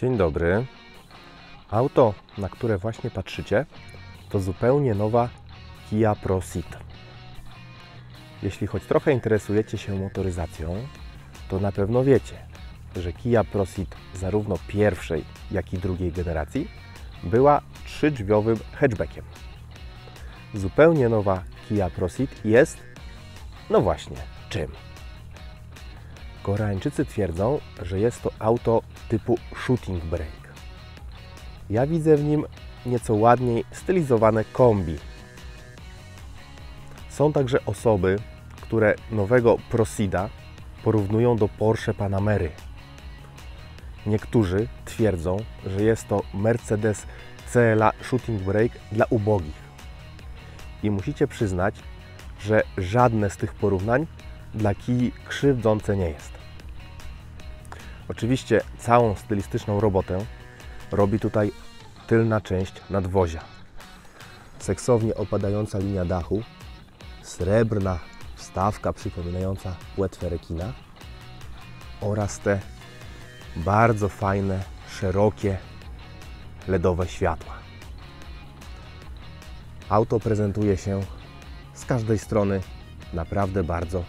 Dzień dobry. Auto, na które właśnie patrzycie, to zupełnie nowa Kia Proceed. Jeśli choć trochę interesujecie się motoryzacją, to na pewno wiecie, że Kia Proceed zarówno pierwszej, jak i drugiej generacji była trzydrzwiowym hatchbackiem. Zupełnie nowa Kia Proceed jest, no właśnie, czym? Koreańczycy twierdzą, że jest to auto typu shooting brake. Ja widzę w nim nieco ładniej stylizowane kombi. Są także osoby, które nowego Procida porównują do Porsche Panamery. Niektórzy twierdzą, że jest to Mercedes CLA Shooting Brake dla ubogich. I musicie przyznać, że żadne z tych porównań dla kij krzywdzące nie jest. Oczywiście całą stylistyczną robotę robi tutaj tylna część nadwozia. Seksownie opadająca linia dachu, srebrna wstawka przypominająca płetwę rekina oraz te bardzo fajne, szerokie, LEDowe światła. Auto prezentuje się z każdej strony naprawdę bardzo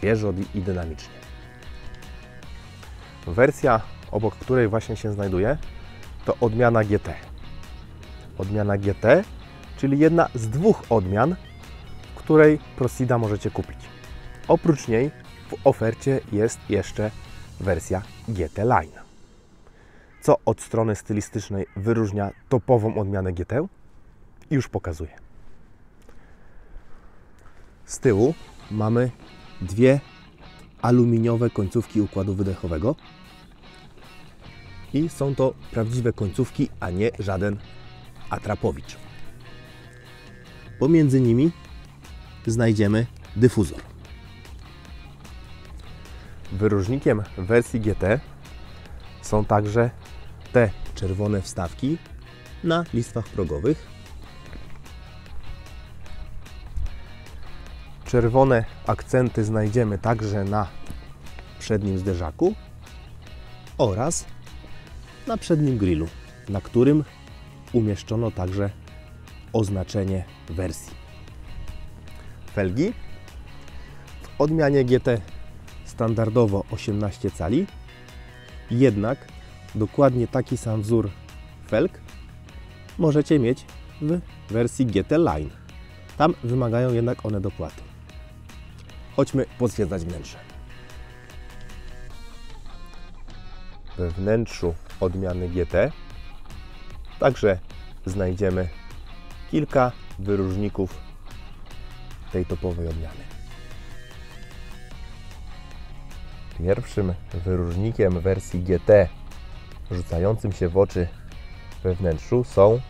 świeżo i dynamicznie. Wersja, obok której właśnie się znajduje, to odmiana GT. Odmiana GT, czyli jedna z dwóch odmian, której Procida możecie kupić. Oprócz niej w ofercie jest jeszcze wersja GT Line. Co od strony stylistycznej wyróżnia topową odmianę GT? Już pokazuję. Z tyłu mamy dwie aluminiowe końcówki układu wydechowego i są to prawdziwe końcówki, a nie żaden atrapowicz. Pomiędzy nimi znajdziemy dyfuzor. Wyróżnikiem wersji GT są także te czerwone wstawki na listwach progowych. Czerwone akcenty znajdziemy także na przednim zderzaku oraz na przednim grillu, na którym umieszczono także oznaczenie wersji. Felgi w odmianie GT standardowo 18 cali, jednak dokładnie taki sam wzór felg możecie mieć w wersji GT Line. Tam wymagają jednak one dopłaty. Chodźmy pozwiedzać wnętrze. We wnętrzu odmiany GT także znajdziemy kilka wyróżników tej topowej odmiany. Pierwszym wyróżnikiem wersji GT rzucającym się w oczy we wnętrzu są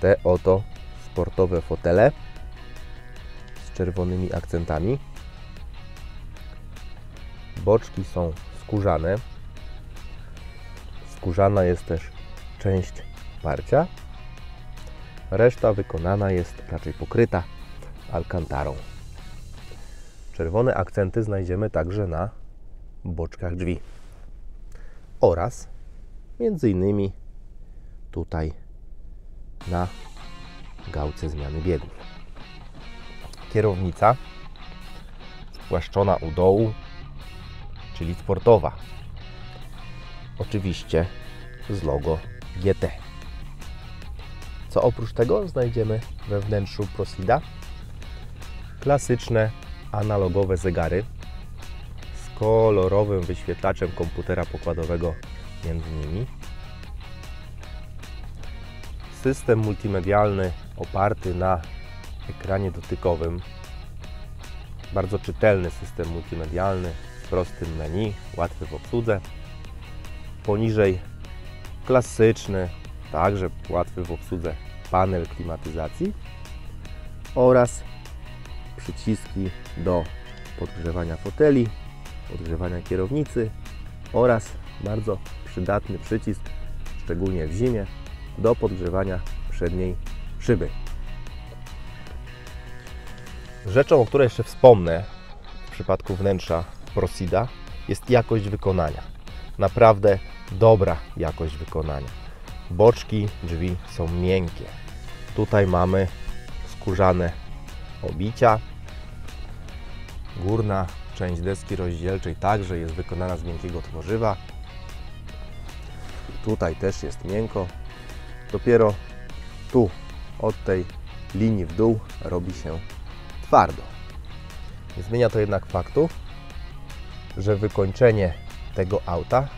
te oto sportowe fotele z czerwonymi akcentami. Boczki są skórzane. Skórzana jest też część parcia. Reszta wykonana jest raczej pokryta alkantarą. Czerwone akcenty znajdziemy także na boczkach drzwi oraz między innymi tutaj na gałce zmiany biegów. Kierownica spłaszczona u dołu, czyli sportowa. Oczywiście z logo GT. Co oprócz tego znajdziemy we wnętrzu Procida? Klasyczne analogowe zegary z kolorowym wyświetlaczem komputera pokładowego między nimi. System multimedialny oparty na ekranie dotykowym. Bardzo czytelny system multimedialny prostym menu, łatwy w obsłudze. Poniżej klasyczny, także łatwy w obsłudze panel klimatyzacji oraz przyciski do podgrzewania foteli, podgrzewania kierownicy oraz bardzo przydatny przycisk, szczególnie w zimie, do podgrzewania przedniej szyby. Rzeczą, o której jeszcze wspomnę w przypadku wnętrza Procida jest jakość wykonania. Naprawdę dobra jakość wykonania. Boczki drzwi są miękkie. Tutaj mamy skórzane obicia. Górna część deski rozdzielczej także jest wykonana z miękkiego tworzywa. Tutaj też jest miękko. Dopiero tu od tej linii w dół robi się twardo. Nie zmienia to jednak faktu, że wykończenie tego auta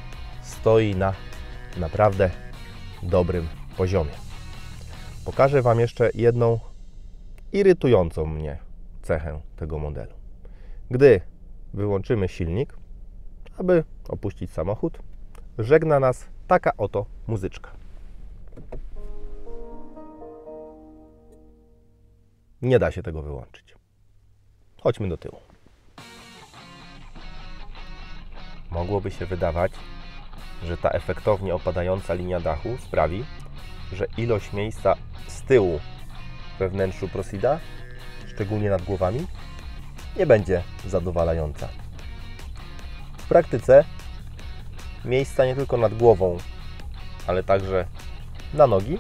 stoi na naprawdę dobrym poziomie. Pokażę Wam jeszcze jedną irytującą mnie cechę tego modelu. Gdy wyłączymy silnik, aby opuścić samochód, żegna nas taka oto muzyczka. Nie da się tego wyłączyć. Chodźmy do tyłu. Mogłoby się wydawać, że ta efektownie opadająca linia dachu sprawi, że ilość miejsca z tyłu we wnętrzu Prosida, szczególnie nad głowami, nie będzie zadowalająca. W praktyce miejsca nie tylko nad głową, ale także na nogi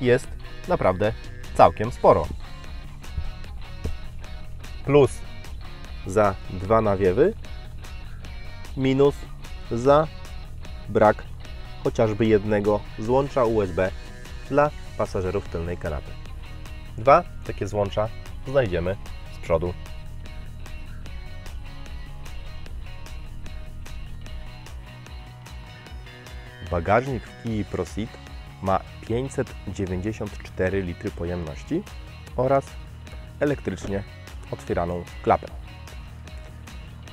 jest naprawdę całkiem sporo. Plus za dwa nawiewy, minus za brak chociażby jednego złącza USB dla pasażerów tylnej kanapy. Dwa takie złącza znajdziemy z przodu. Bagażnik w Kii Proceed ma 594 litry pojemności oraz elektrycznie otwieraną klapę.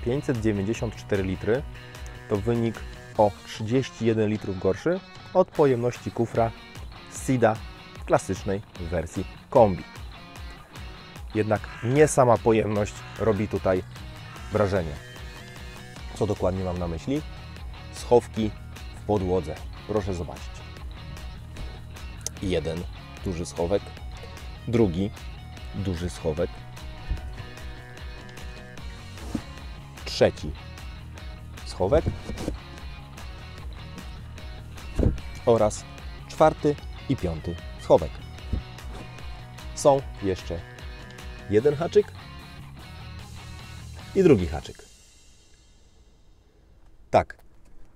594 litry to wynik o 31 litrów gorszy od pojemności kufra Sida w klasycznej wersji kombi. Jednak nie sama pojemność robi tutaj wrażenie. Co dokładnie mam na myśli? Schowki w podłodze. Proszę zobaczyć. Jeden duży schowek, drugi duży schowek, trzeci schowek oraz czwarty i piąty schowek. Są jeszcze jeden haczyk i drugi haczyk. Tak,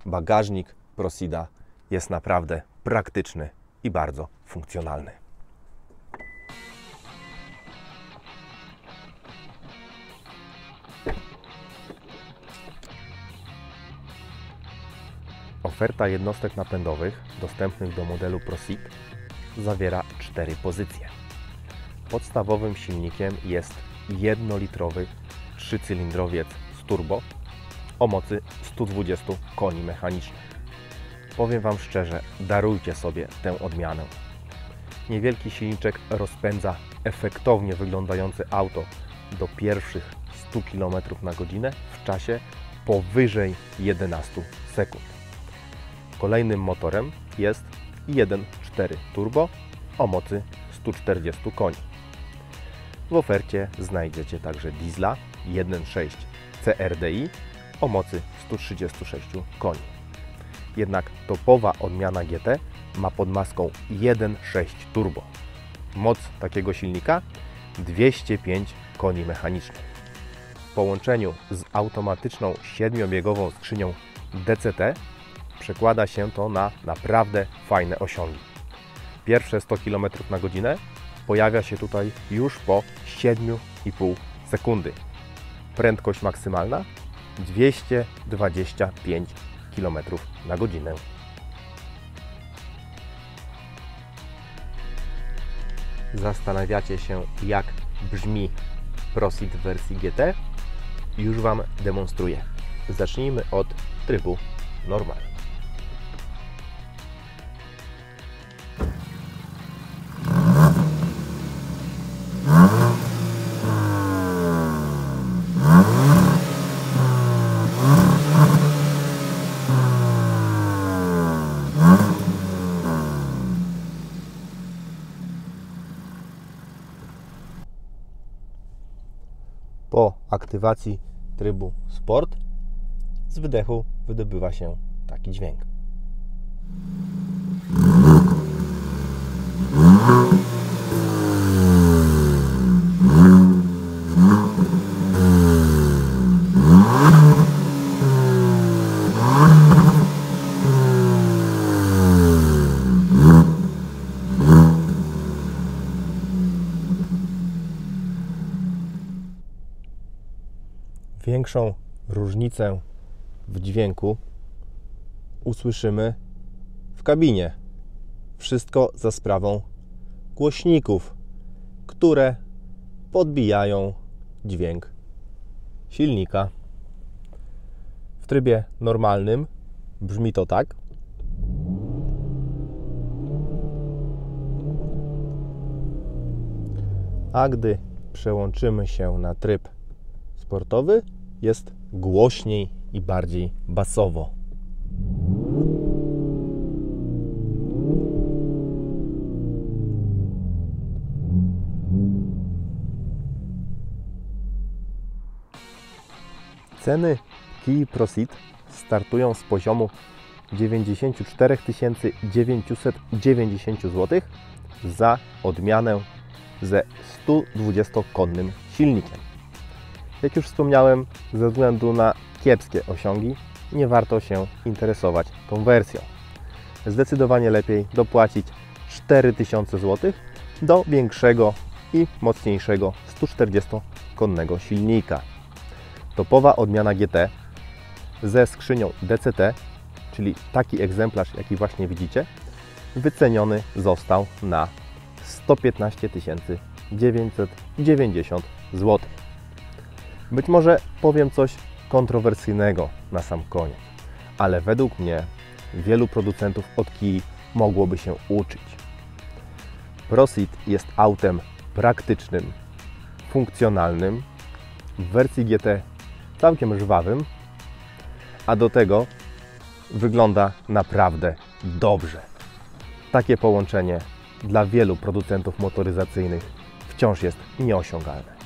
bagażnik Prosida jest naprawdę praktyczny i bardzo funkcjonalny. Oferta jednostek napędowych dostępnych do modelu ProSeed zawiera cztery pozycje. Podstawowym silnikiem jest jednolitrowy trzycylindrowiec z turbo o mocy 120 koni mechanicznych. Powiem Wam szczerze, darujcie sobie tę odmianę. Niewielki silniczek rozpędza efektownie wyglądające auto do pierwszych 100 km na godzinę w czasie powyżej 11 sekund. Kolejnym motorem jest 1.4 turbo o mocy 140 koni. W ofercie znajdziecie także diesla 1.6 CRDI o mocy 136 koni. Jednak topowa odmiana GT ma pod maską 1.6 turbo. Moc takiego silnika 205 koni mechanicznych. W połączeniu z automatyczną siedmiobiegową skrzynią DCT przekłada się to na naprawdę fajne osiągi. Pierwsze 100 km na godzinę pojawia się tutaj już po 7,5 sekundy. Prędkość maksymalna 225 km na godzinę. Zastanawiacie się, jak brzmi Prosit w wersji GT? Już Wam demonstruję. Zacznijmy od trybu normal. Aktywacji trybu Sport z wydechu wydobywa się taki dźwięk. Większą różnicę w dźwięku usłyszymy w kabinie. Wszystko za sprawą głośników, które podbijają dźwięk silnika. W trybie normalnym brzmi to tak. A gdy przełączymy się na tryb sportowy, jest głośniej i bardziej basowo. Ceny Kii Proceed startują z poziomu 94 990 zł za odmianę ze 120-konnym silnikiem. Jak już wspomniałem, ze względu na kiepskie osiągi nie warto się interesować tą wersją. Zdecydowanie lepiej dopłacić 4000 zł do większego i mocniejszego 140-konnego silnika. Topowa odmiana GT ze skrzynią DCT, czyli taki egzemplarz, jaki właśnie widzicie, wyceniony został na 115 990 zł. Być może powiem coś kontrowersyjnego na sam koniec, ale według mnie wielu producentów od Kii mogłoby się uczyć. Proceed jest autem praktycznym, funkcjonalnym, w wersji GT całkiem żwawym, a do tego wygląda naprawdę dobrze. Takie połączenie dla wielu producentów motoryzacyjnych wciąż jest nieosiągalne.